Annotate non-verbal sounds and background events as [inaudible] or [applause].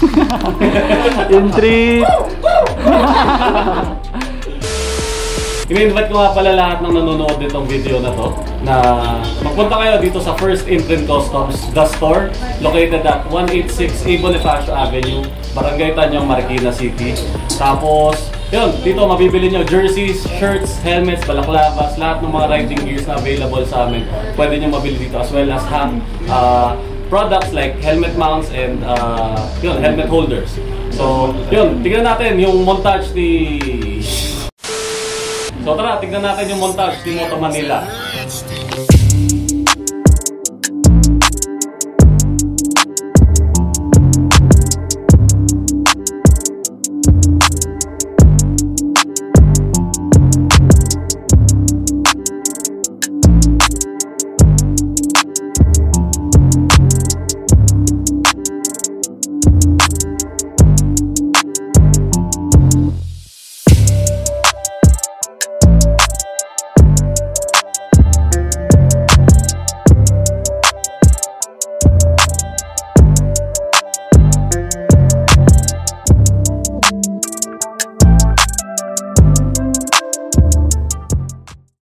[laughs] In three. I-invite ko nga pala lahat ng nanonood nitong video na to na magpunta kayo dito sa First Imprint Customs, the store located at 186 A Bonifacio Avenue, Barangay Tanyong, Marikina City. Tapos, yun, dito mabibili nyo jerseys, shirts, helmets, balaclavas, lahat ng mga riding gears na available sa amin. Pwede nyo mabili dito as well as ha, uh, products like helmet mounts and uh, yun, helmet holders. So, yun, tignan natin yung montage ni So tara, tignan natin yung montage ni Moto Manila.